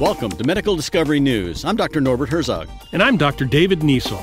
Welcome to Medical Discovery News. I'm Dr. Norbert Herzog. And I'm Dr. David Niesel.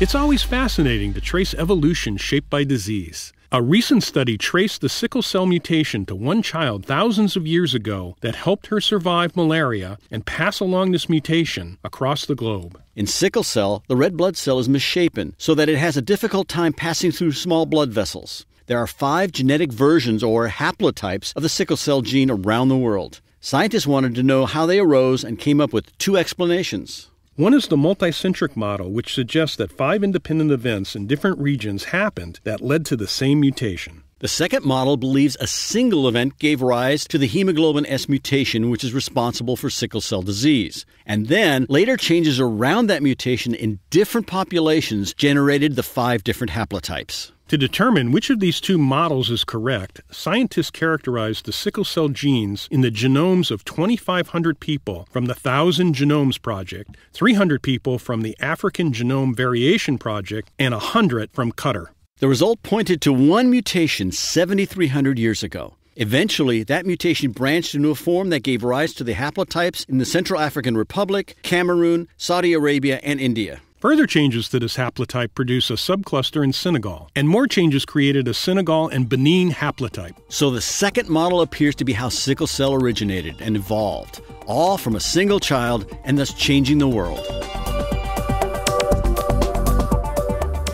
It's always fascinating to trace evolution shaped by disease. A recent study traced the sickle cell mutation to one child thousands of years ago that helped her survive malaria and pass along this mutation across the globe. In sickle cell, the red blood cell is misshapen so that it has a difficult time passing through small blood vessels. There are five genetic versions or haplotypes of the sickle cell gene around the world. Scientists wanted to know how they arose and came up with two explanations. One is the multicentric model, which suggests that five independent events in different regions happened that led to the same mutation. The second model believes a single event gave rise to the hemoglobin S mutation, which is responsible for sickle cell disease. And then later changes around that mutation in different populations generated the five different haplotypes. To determine which of these two models is correct, scientists characterized the sickle cell genes in the genomes of 2,500 people from the Thousand Genomes Project, 300 people from the African Genome Variation Project, and 100 from Qatar. The result pointed to one mutation 7,300 years ago. Eventually, that mutation branched into a form that gave rise to the haplotypes in the Central African Republic, Cameroon, Saudi Arabia, and India. Further changes to this haplotype produce a subcluster in Senegal, and more changes created a Senegal and Benin haplotype. So the second model appears to be how sickle cell originated and evolved, all from a single child and thus changing the world.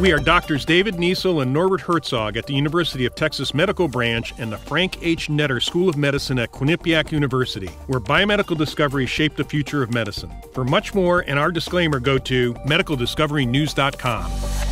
We are doctors David Niesel and Norbert Herzog at the University of Texas Medical Branch and the Frank H. Netter School of Medicine at Quinnipiac University, where biomedical discoveries shape the future of medicine. For much more and our disclaimer, go to medicaldiscoverynews.com.